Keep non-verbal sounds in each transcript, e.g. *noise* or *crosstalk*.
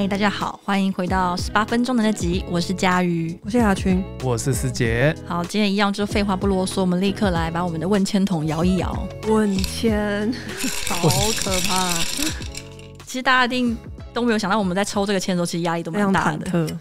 嗨，大家好，欢迎回到十八分钟的那集，我是佳瑜，我是雅群，我是思杰。好，今天一样就废话不啰嗦，我们立刻来把我们的问签筒摇一摇。问签，*laughs* 好可怕！*laughs* 其实大家一定都没有想到，我们在抽这个签的时候，其实压力都蛮大的。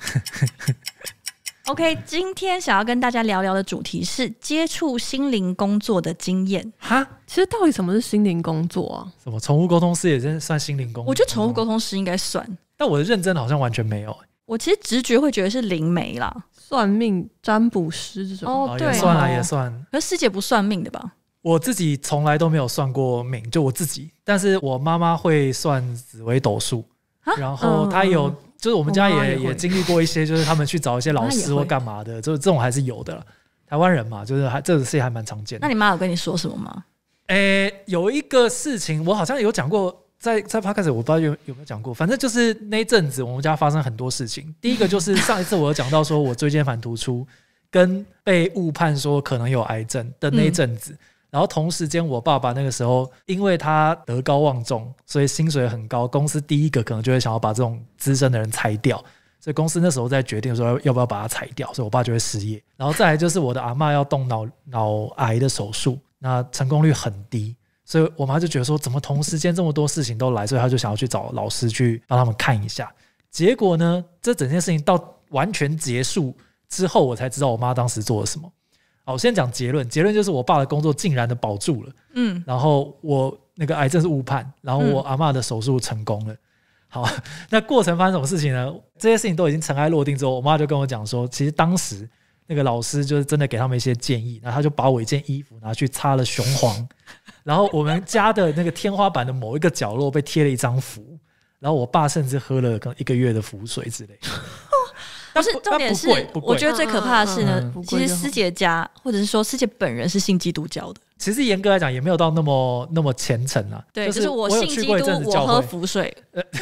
OK，今天想要跟大家聊聊的主题是接触心灵工作的经验。哈，其实到底什么是心灵工作啊？什么宠物沟通师也真算心灵工？我觉得宠物沟通师应该算，但我的认真好像完全没有。我其实直觉会觉得是灵媒啦，算命占卜师这种。哦，对，算了也算。可师姐不算命的吧？我自己从来都没有算过命，就我自己。但是我妈妈会算紫微斗数，然后她有。就是我们家也也经历过一些，就是他们去找一些老师或干嘛的，就是这种还是有的。台湾人嘛，就是还这种事情还蛮常见的。那你妈有跟你说什么吗？诶，有一个事情我好像有讲过，在在 p 开始我不知道有有没有讲过。反正就是那阵子我们家发生很多事情。第一个就是上一次我有讲到说我椎间盘突出，跟被误判说可能有癌症的那阵子。然后同时间，我爸爸那个时候，因为他德高望重，所以薪水很高，公司第一个可能就会想要把这种资深的人裁掉，所以公司那时候在决定说要不要把他裁掉，所以我爸就会失业。然后再来就是我的阿妈要动脑脑癌的手术，那成功率很低，所以我妈就觉得说怎么同时间这么多事情都来，所以她就想要去找老师去帮他们看一下。结果呢，这整件事情到完全结束之后，我才知道我妈当时做了什么。好，我先讲结论。结论就是我爸的工作竟然的保住了，嗯，然后我那个癌症是误判，然后我阿妈的手术成功了。好，*laughs* 那过程发生什么事情呢？这些事情都已经尘埃落定之后，我妈就跟我讲说，其实当时那个老师就是真的给他们一些建议，然后他就把我一件衣服拿去擦了雄黄，然后我们家的那个天花板的某一个角落被贴了一张符，然后我爸甚至喝了可能一个月的符水之类。*laughs* 不是重点是，我觉得最可怕的是呢，其实师姐家或者是说师姐本人是信基督教的。其实严格来讲，也没有到那么那么虔诚啊。对，就是我信基督，我喝符水，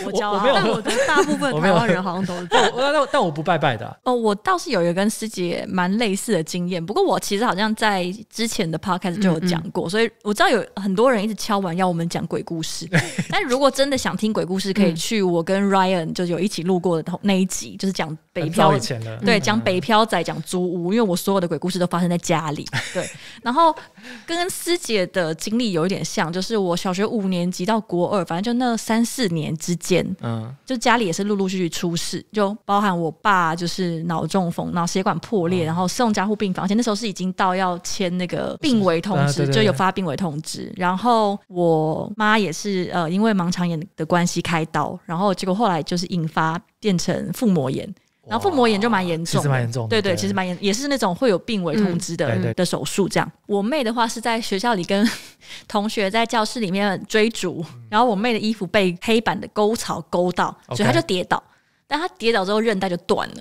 我教。但我觉得 *laughs* 大部分台湾人好像都是。但但但我不拜拜的。哦，我倒是有一个跟师姐蛮类似的经验，不过我其实好像在之前的 podcast 就有讲过，所以我知道有很多人一直敲完要我们讲鬼故事。*laughs* 但如果真的想听鬼故事，可以去我跟 Ryan 就有一起录过的那一集，就是讲北漂以前的，对，讲北漂仔，讲租屋，因为我所有的鬼故事都发生在家里。对，然后跟。师姐的经历有一点像，就是我小学五年级到国二，反正就那三四年之间，嗯，就家里也是陆陆续续出事，就包含我爸就是脑中风，脑血管破裂，然后送加护病房，而且那时候是已经到要签那个病危通知，就有发病危通知。然后我妈也是呃，因为盲肠炎的关系开刀，然后结果后来就是引发变成腹膜炎。然后腹膜炎就蛮严重，其实蛮严重，对对，其实蛮严，也是那种会有病危通知的的手术。这样，我妹的话是在学校里跟 *laughs* 同学在教室里面追逐，然后我妹的衣服被黑板的沟槽勾到，所以她就跌倒。但她跌倒之后韧带就断了，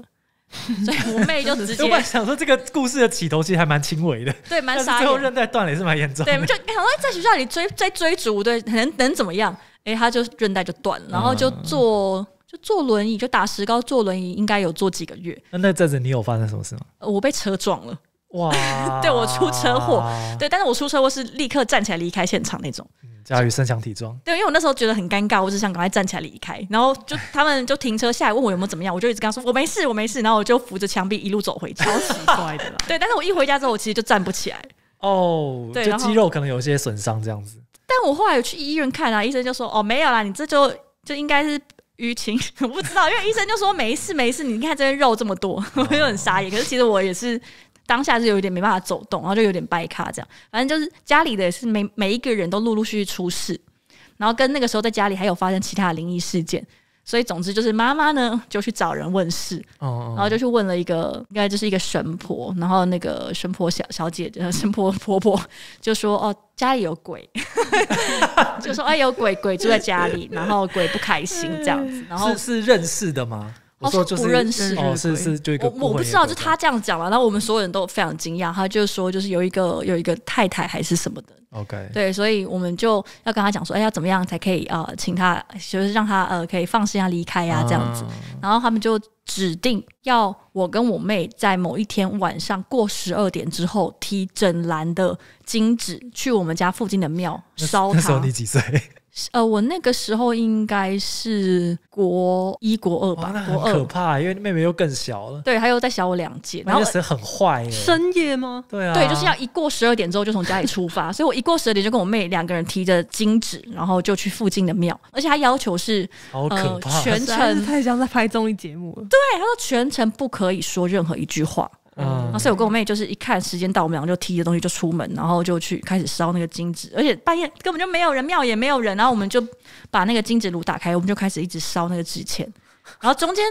所以我妹就直接。*laughs* 我想说，这个故事的起头其实还蛮轻微的，对，蛮傻。最后韧带断了也是蛮严重。对，就想说在学校里追在追逐，对，能能怎么样？哎，她就韧带就断了，然后就坐。就坐轮椅，就打石膏坐轮椅，应该有坐几个月。那那阵子你有发生什么事吗？我被车撞了，哇！*laughs* 对我出车祸，*laughs* 对，但是我出车祸是立刻站起来离开现场那种。佳宇身强体壮，对，因为我那时候觉得很尴尬，我只想赶快站起来离开，然后就他们就停车下来问我有没有怎么样，我就一直跟他说我没事，我没事，然后我就扶着墙壁一路走回家。超奇怪的啦，对，但是我一回家之后，我其实就站不起来。哦，对，就肌肉可能有些损伤这样子。但我后来有去医院看啊，医生就说哦没有啦，你这就就应该是。淤青 *laughs* 我不知道，因为医生就说没事没事，你看这边肉这么多，*laughs* 我就很傻眼。可是其实我也是当下是有一点没办法走动，然后就有点掰卡这样。反正就是家里的也是每每一个人都陆陆续续出事，然后跟那个时候在家里还有发生其他的灵异事件。所以总之就是妈妈呢就去找人问事，然后就去问了一个应该就是一个神婆，然后那个神婆小小姐姐、*laughs* 神婆婆婆就说哦家里有鬼，*laughs* 就说哎有鬼鬼住在家里，然后鬼不开心这样子，然后是是认识的吗？我说不认识，哦，是是，就一个我不知道，就他这样讲了，然后我们所有人都非常惊讶。他就说，就是有一个有一个太太还是什么的，OK，对，所以我们就要跟他讲说，哎，要怎么样才可以呃，请他就是让他呃可以放心啊离开呀这样子。然后他们就指定要我跟我妹在某一天晚上过十二点之后，提整篮的金纸去我们家附近的庙烧。那时候你几岁？呃，我那个时候应该是国一、国二吧，国二可怕，因为妹妹又更小了。对，她又再小我两届。然后谁很坏？深夜吗？对啊，对，就是要一过十二点之后就从家里出发，*laughs* 所以我一过十二点就跟我妹两个人提着金纸，然后就去附近的庙，而且她要求是，好可怕，*laughs* 全程太像在拍综艺节目了。对，她说全程不可以说任何一句话。嗯，所以我跟我妹就是一看时间到，我们两个就提着东西就出门，然后就去开始烧那个金纸，而且半夜根本就没有人，庙也没有人，然后我们就把那个金纸炉打开，我们就开始一直烧那个纸钱，然后中间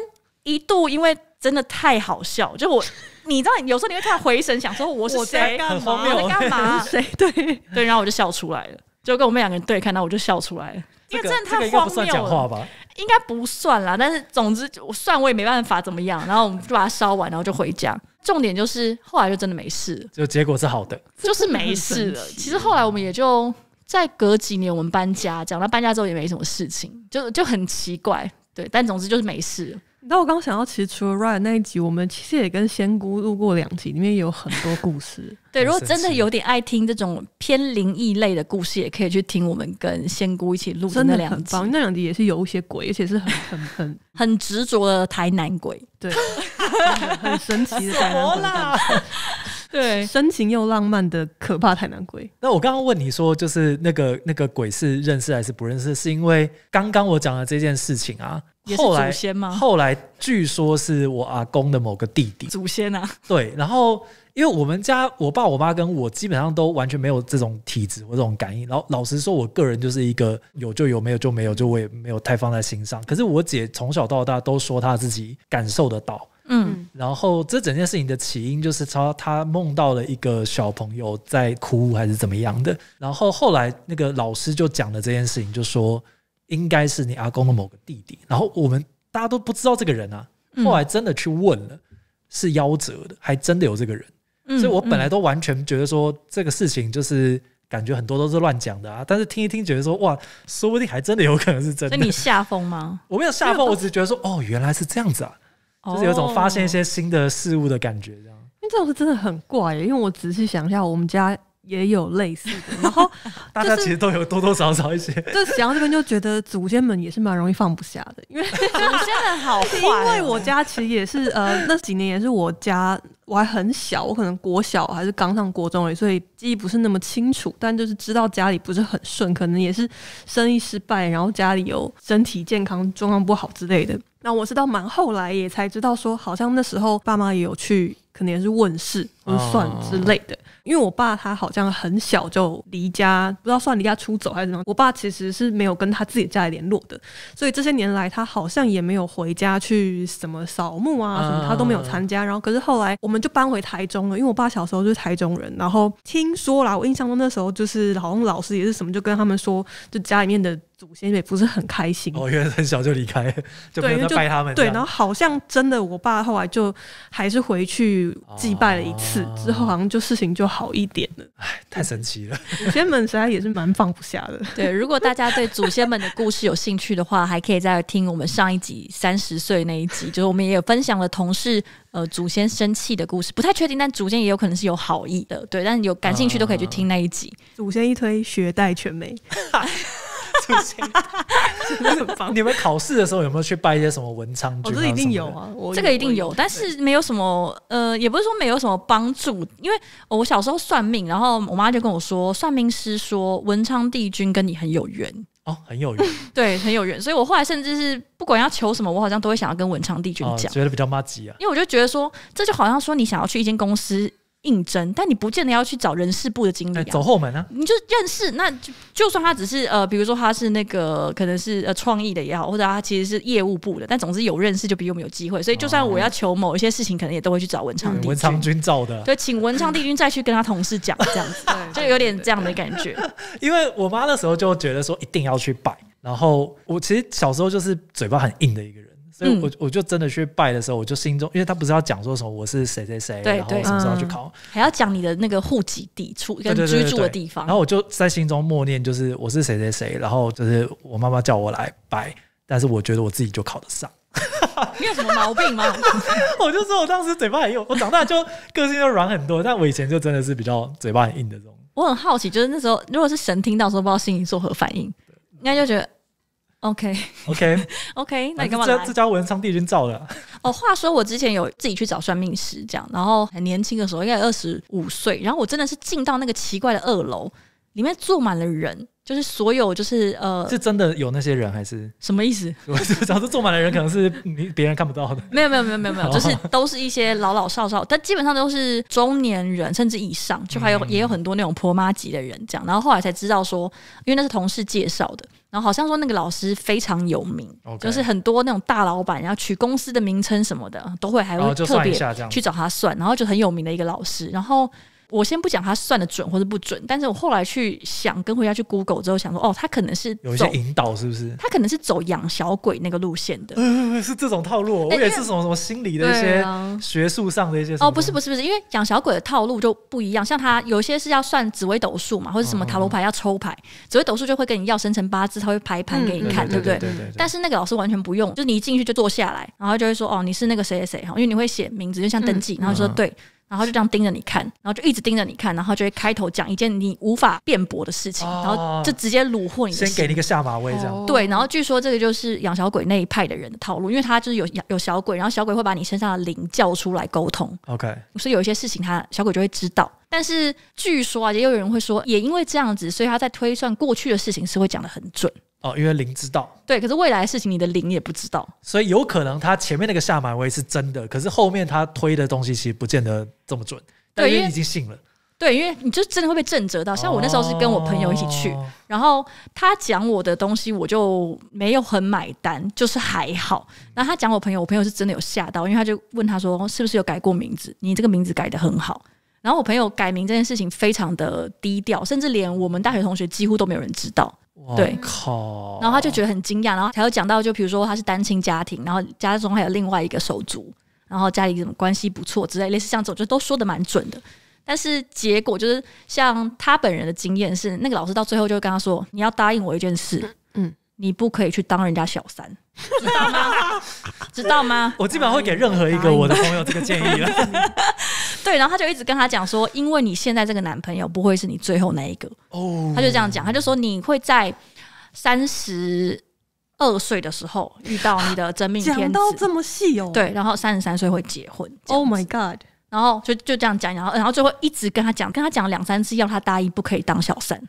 一度因为真的太好笑，就我你知道有时候你会突然回神想说我是谁，干嘛？我在干嘛？谁？对对，然后我就笑出来了，就跟我妹两个人对看然后我就笑出来了，因为真的太荒谬了。应该不算啦，但是总之我算我也没办法怎么样，然后我们就把它烧完，然后就回家。重点就是后来就真的没事，就结果是好的，就是没事了。其实后来我们也就再隔几年，我们搬家，讲到搬家之后也没什么事情，就就很奇怪，对。但总之就是没事。那我刚刚想到，其实除了 Ryan 那一集，我们其实也跟仙姑录过两集，里面有很多故事。*laughs* 对，如果真的有点爱听这种偏灵异类的故事，也可以去听我们跟仙姑一起录的那两集。那两集也是有一些鬼，而且是很很很 *laughs* 很执着的台南鬼，对，很神奇的台南鬼。*laughs* 对，深情又浪漫的可怕台南鬼。那我刚刚问你说，就是那个那个鬼是认识还是不认识？是因为刚刚我讲的这件事情啊。后来祖先吗？后来据说是我阿公的某个弟弟祖先啊。对，然后因为我们家我爸我妈跟我基本上都完全没有这种体质或这种感应。然后老实说，我个人就是一个有就有，没有就没有，就我也没有太放在心上。可是我姐从小到大都说她自己感受得到。嗯，然后这整件事情的起因就是他他梦到了一个小朋友在哭还是怎么样的。然后后来那个老师就讲了这件事情，就说。应该是你阿公的某个弟弟，然后我们大家都不知道这个人啊。后来真的去问了，是夭折的，还真的有这个人。所以我本来都完全觉得说这个事情就是感觉很多都是乱讲的啊。但是听一听，觉得说哇，说不定还真的有可能是真的。那你下风吗？*laughs* 我没有下风，我只是觉得说哦，原来是这样子啊，就是有种发现一些新的事物的感觉，这样。因为这种是真的很怪，因为我仔细想一下，我们家。也有类似的，然后 *laughs* 大家其实都有多多少少一些。就想到这边就觉得祖先们也是蛮容易放不下的，因为 *laughs* *laughs* 祖先们好坏。因为我家其实也是呃那几年也是我家我还很小，我可能国小还是刚上国中而已，所以记忆不是那么清楚，但就是知道家里不是很顺，可能也是生意失败，然后家里有身体健康状况不好之类的。那我是到蛮后来也才知道说，好像那时候爸妈也有去，可能也是问世事、问算之类的。因为我爸他好像很小就离家，不知道算离家出走还是怎么。我爸其实是没有跟他自己家里联络的，所以这些年来他好像也没有回家去什么扫墓啊什么，他都没有参加。然后可是后来我们就搬回台中了，因为我爸小时候就是台中人。然后听说啦，我印象中那时候就是好像老师也是什么，就跟他们说，就家里面的。祖先也不是很开心哦，因为很小就离开，*laughs* 就没有拜他们。对，然后好像真的，我爸后来就还是回去祭拜了一次，之后好像就事情就好一点了。哎，太神奇了！祖先们实在也是蛮放不下的。*laughs* 对，如果大家对祖先们的故事有兴趣的话，还可以再听我们上一集三十岁那一集，就是我们也有分享了同事呃祖先生气的故事，不太确定，但祖先也有可能是有好意的。对，但有感兴趣都可以去听那一集。*laughs* 祖先一推，学带全没。*laughs* 出现，你们考试的时候有没有去拜一些什么文昌君？这一定有啊，这个一定有，但是没有什么，呃，也不是说没有什么帮助，因为我小时候算命，然后我妈就跟我说，算命师说文昌帝君跟你很有缘。哦，很有缘，*laughs* 对，很有缘，所以我后来甚至是不管要求什么，我好像都会想要跟文昌帝君讲，觉得比较妈吉啊，因为我就觉得说，这就好像说你想要去一间公司。应征，但你不见得要去找人事部的经理，走后门啊！你就认识，那就就算他只是呃，比如说他是那个可能是呃创意的也好，或者他其实是业务部的，但总之有认识就比我们有机会。所以就算我要求某一些事情，可能也都会去找文昌帝文昌君造的，对，请文昌帝君再去跟他同事讲这样子，*laughs* 就有点这样的感觉。因为我妈那时候就觉得说一定要去拜，然后我其实小时候就是嘴巴很硬的一个人。所以，我我就真的去拜的时候，我就心中，因为他不是要讲说什么我是谁谁谁，然后什么时候去考，还要讲你的那个户籍地处跟居住的地方。然后我就在心中默念，就是我是谁谁谁，然后就是我妈妈叫我来拜，但是我觉得我自己就考得上。*laughs* 你有什么毛病吗？*laughs* 我就说我当时嘴巴很硬，我长大就个性就软很多，但我以前就真的是比较嘴巴很硬的这种。我很好奇，就是那时候如果是神听到说，不知道心里作何反应应。该就觉得 OK *laughs* OK，OK，那你干嘛来这这？家文昌帝君造的啊，哦，话说我之前有自己去找算命师，这样，然后很年轻的时候，应该二十五岁，然后我真的是进到那个奇怪的二楼，里面坐满了人，就是所有就是呃，是真的有那些人还是？什么意思？*laughs* 我就想说坐满的人可能是你别人看不到的。没有没有没有没有没有，哦就是都是一些老老少少，但基本上都是中年人甚至以上，就还有、嗯也有很多那种婆妈级的人这样。然后后来才知道说，因为那是同事介绍的，然后好像说那个老师非常有名就是很多那种大老板，然后取公司的名称什么的都会还会特别去找他算，然后就很有名的一个老师。然后我先不讲他算的准或者不准，但是我后来去想，跟回家去 Google 之后想说，哦，他可能是，有一些引导是不是？他可能是走养小鬼那个路线的。呃，是这种套路哦，我哎也是什么什么心理的一些啊，学术上的一些哦，不是不是不是，因为养小鬼的套路就不一样，像他有些是要算紫微斗数嘛，或者什么塔罗牌要抽牌，紫微斗数就会跟你要生辰八字，他会排盘给你看，对不对？对对。但是那个老师完全不用，就是你一进去就坐下来，然后就会说哦，你是那个谁谁谁哈，因为你会写名字，就像登记，然后就说嗯对，然后就这样盯着你看，然后就一直盯着你看，然后就会开头讲一件你无法辩驳的事情，哦然后就直接虏获你先给你一个下马威这样。哦对，然后据说这个就是养小鬼那一派的人的套路，因为他就是有有小鬼，然后小鬼会把你身上的灵叫出来沟通，OK，所以有一些事情他小鬼就会知道。但是据说啊，也有人会说，也因为这样子，所以他在推算过去的事情是会讲的很准。哦，因为灵知道，对，可是未来的事情你的灵也不知道。所以有可能他前面那个下马威是真的，可是后面他推的东西其实不见得这么准。对因为已经信了，对，因为你就真的会被震折到。像我那时候是跟我朋友一起去，哦然后他讲我的东西，我就没有很买单，就是还好。然后他讲我朋友，我朋友是真的有吓到，因为他就问他说是不是有改过名字？你这个名字改的很好。然后我朋友改名这件事情非常的低调，甚至连我们大学同学几乎都没有人知道。对靠，然后他就觉得很惊讶，然后还有讲到，就比如说他是单亲家庭，然后家中还有另外一个手足，然后家里什么关系不错之类，类似像这种，就都说的蛮准的。但是结果就是，像他本人的经验是，那个老师到最后就会跟他说：“你要答应我一件事，嗯，你不可以去当人家小三，*laughs* 知道吗？知道吗？*laughs* 我基本上会给任何一个我的朋友这个建议了。*laughs* 对。然后他就一直跟他讲说，因为你现在这个男朋友不会是你最后那一个，哦，他就这样讲，他就说你会在三十二岁的时候遇到你的真命天子，讲到这么细哦，对，然后三十三岁会结婚。，Oh my God，然后就就这样讲，然后然后最后一直跟他讲，跟他讲两三次，要他答应不可以当小三。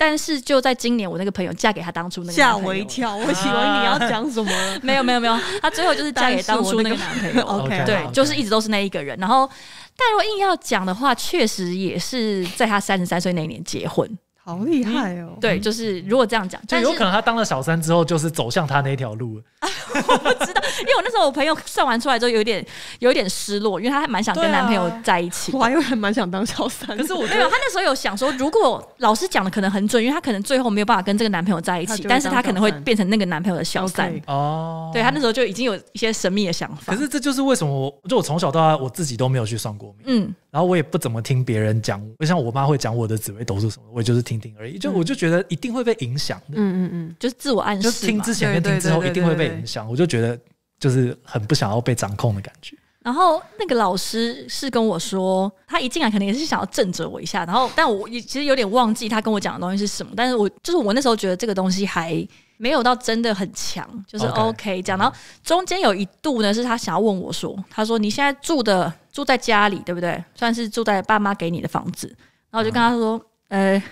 但是就在今年，我那个朋友嫁给他当初那个吓我一。跳，我以为你要讲什么 *laughs* 了。没有没有没有，他最后就是嫁给当初那个男朋友。*laughs* *laughs* OK，对就是一直都是那一个人。然后，但如果硬要讲的话，确实也是在他三十三岁那一年结婚。好厉害哦！对，就是如果这样讲，就有可能他当了小三之后，就是走向他那条路了。*laughs* *laughs* 因为我那时候我朋友算完出来之后，有点有点失落，因为她还蛮想跟男朋友在一起。我还以为还蛮想当小三，可是我觉没有，得他那时候有想说，如果老师讲的可能很准，因为她可能最后没有办法跟这个男朋友在一起，但是她可能会变成那个男朋友的小三。哦，对她那时候就已经有一些神秘的想法。可是这就是为什么我就我从小到大我自己都没有去算过命，嗯，然后我也不怎么听别人讲，就像我妈会讲我的紫微斗数什么，我也就是听听而已。就我就觉得一定会被影响的，嗯嗯嗯，就是自我暗示听之前跟听之后一定会被影响。我就觉得就是很不想要被掌控的感觉。然后那个老师是跟我说，他一进来可能也是想要震着我一下，然后但我也其实有点忘记他跟我讲的东西是什么，但是我就是我那时候觉得这个东西还没有到真的很强，就是 OK OK 这样。然后中间有一度呢，是他想要问我说，他说你现在住的住在家里对不对？算是住在爸妈给你的房子，然后我就跟他说，呃。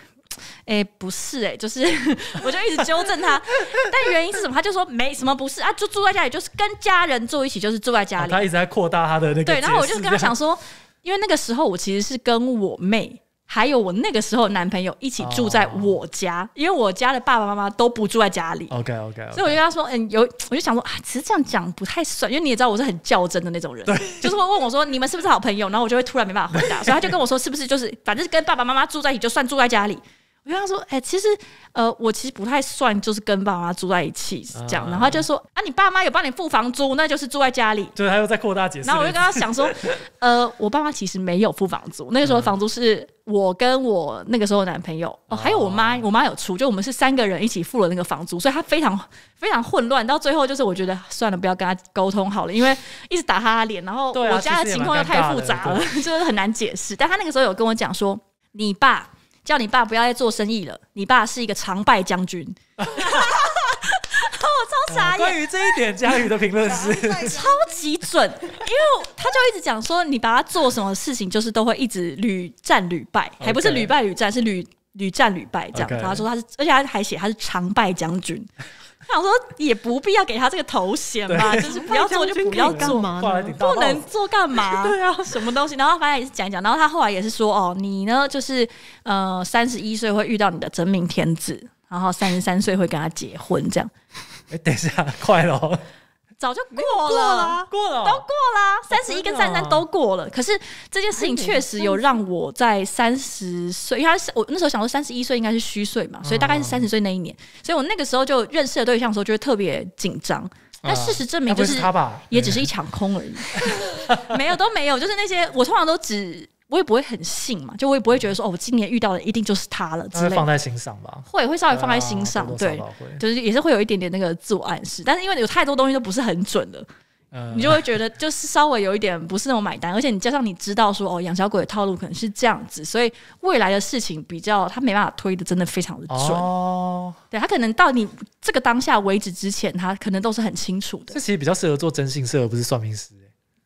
哎、不是哎、就是我就一直纠正他，*laughs* 但原因是什么？他就说没什么不是啊，就住在家里，就是跟家人住一起，就是住在家里。哦他一直在扩大他的那个对，然后我就跟他讲说，因为那个时候我其实是跟我妹。还有我那个时候男朋友一起住在我家，因为我家的爸爸妈妈都不住在家里，OK OK，所以我就跟他说，嗯，有，我就想说啊，其实这样讲不太算，因为你也知道我是很较真的那种人，就是会问我说你们是不是好朋友，然后我就会突然没办法回答，所以他就跟我说是不是就是反正跟爸爸妈妈住在一起就算住在家里。我跟他说，哎、其实呃，我其实不太算，就是跟爸爸妈妈住在一起这样。啊然后他就说，啊，你爸妈有帮你付房租，那就是住在家里。*laughs* 就是他又在扩大解释。然后我就跟他讲说，*laughs* 呃，我爸妈其实没有付房租，那个时候房租是我跟我那个时候的男朋友，哦，还有我妈，我妈有出，就我们是三个人一起付了那个房租，所以他非常 *laughs* 非常混乱。到最后就是我觉得算了，不要跟他沟通好了，因为一直打他的脸，然后我家的情况又太复杂了，就是很难解释。但他那个时候有跟我讲说，你爸。叫你爸不要再做生意了，你爸是一个常败将军。*laughs* 我超傻眼，关于这一点，佳宇的评论是超级准，因为他就一直讲说，你把他做什么事情，就是都会一直屡战屡败，还不是屡败屡战，是屡屡战屡败这样。OK 他说他是，而且他还写他是常败将军。我想说也不必要给他这个头衔吧，就是不要做就不要做，干嘛不能做干嘛？*laughs* 对啊，什么东西？然后反正也是讲一讲，然后他后来也是说，哦，你呢就是呃三十一岁会遇到你的真命天子，然后三十三岁会跟他结婚，这样哎，等一下，快了哦，早就过了。过了哦，都过啦，三十一跟三十三都过了。可是这件事情确实有让我在三十岁，因为他是我那时候想说三十一岁应该是虚岁嘛，所以大概是三十岁那一年，所以我那个时候就认识的对象的时候就会特别紧张。但事实证明，就是？也只是一场空而已，*laughs* 没有都没有，就是那些我通常都只我也不会很信嘛，就我也不会觉得说哦，我今年遇到的一定就是他了之类的，放在心上吧，会会稍微放在心上，对就是也是会有一点点那个自我暗示，但是因为有太多东西都不是很准的，嗯。你就会觉得就是稍微有一点不是那种买单，而且你加上你知道说哦，养小鬼的套路可能是这样子，所以未来的事情比较他没办法推的真的非常的准，哦，对他可能到你这个当下为止之前，他可能都是很清楚的。这，其实比较适合做征信社，而不是算命师。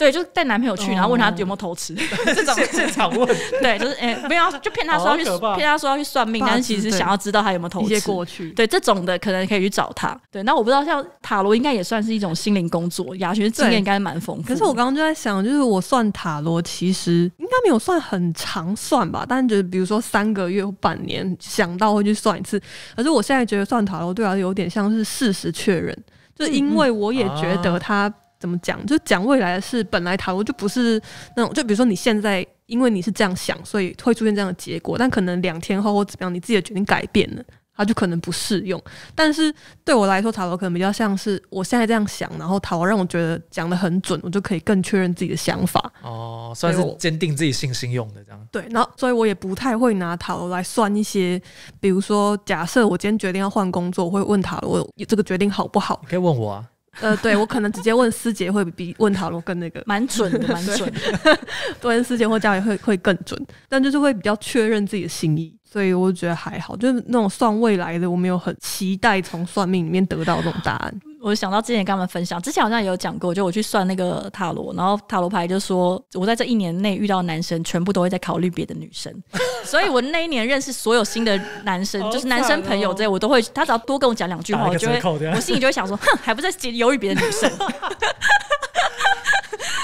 对，就带男朋友去，哦然后问他有没有偷吃，*laughs* 这种 *laughs* 现现场问，*laughs* 对，就是哎、不要就骗他说要去骗他说要去算命，但是其实想要知道他有没有偷吃。过去，对这种的，可能可以去找他。对，那我不知道，像塔罗应该也算是一种心灵工作，雅群的经验应该蛮丰富。可是我刚刚就在想，就是我算塔罗，其实应该没有算很长算吧，但就是比如说三个月或半年想到会去算一次。可是我现在觉得算塔罗对我来说有点像是事实确认，就是因为我也觉得他怎么讲，就讲未来的事，本来塔罗就不是那种，就比如说你现在因为你是这样想，所以会出现这样的结果，但可能两天后或怎么样，你自己的决定改变了。它就可能不适用，但是对我来说，塔罗可能比较像是我现在这样想，然后塔罗让我觉得讲的很准，我就可以更确认自己的想法。哦，算是坚定自己信心用的这样。对，然后所以我也不太会拿塔罗来算一些，比如说假设我今天决定要换工作，我会问塔罗这个决定好不好？你可以问我啊，呃，对我可能直接问师姐会比问塔罗更那个，蛮准的，蛮准的。对师姐或家里会会更准，但就是会比较确认自己的心意。所以我就觉得还好，就是那种算未来的，我没有很期待从算命里面得到这种答案。我想到之前跟他们分享，之前好像也有讲过，就我去算那个塔罗，然后塔罗牌就说我在这一年内遇到男生，全部都会在考虑别的女生，*laughs* 所以我那一年认识所有新的男生，就是男生朋友这些，我都会他只要多跟我讲两句话，我就会我心里就会想说，哼，还不在犹豫别的女生。*laughs*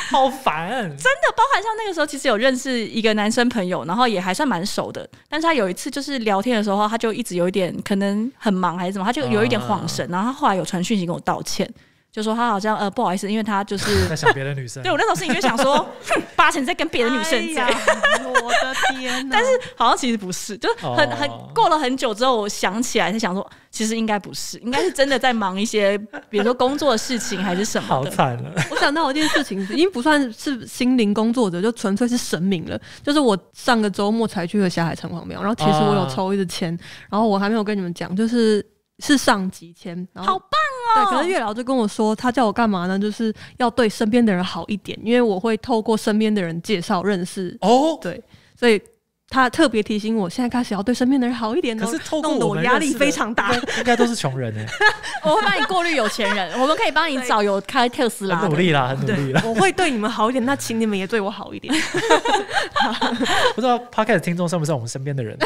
好烦，真的，包含像那个时候，其实有认识一个男生朋友，然后也还算蛮熟的。但是他有一次就是聊天的时候，他就一直有一点可能很忙还是怎么，他就有一点晃神。然后他后来有传讯息跟我道歉，就说他好像呃不好意思，因为他就是 *laughs* 在想别的女生对。我那时候心里就想说，*laughs* 哼，八成在跟别的女生在。哎我的天哪！但是好像其实不是，就是很哦很过了很久之后，我想起来才想说，其实应该不是，应该是真的在忙一些，比如说工作的事情还是什么。好惨了，我想到一件事情，已经不算是心灵工作者，就纯粹是神明了。就是我上个周末才去了霞海城隍庙，然后其实我有抽一支签，然后我还没有跟你们讲，就是是上级签，然后好棒哦对，哦！可是月老就跟我说，他叫我干嘛呢？就是要对身边的人好一点，因为我会透过身边的人介绍认识，哦。对，所以他特别提醒我，现在开始要对身边的人好一点哦。可是透得我们压力非常大应。该都是穷人哎，*laughs* 我会帮你过滤有钱人，我们可以帮你找有开特斯拉很努。力啦，很努力啦。我会对你们好一点，那请你们也对我好一点。*laughs* *laughs* 不知道 Podcast 听众算不算我们身边的人？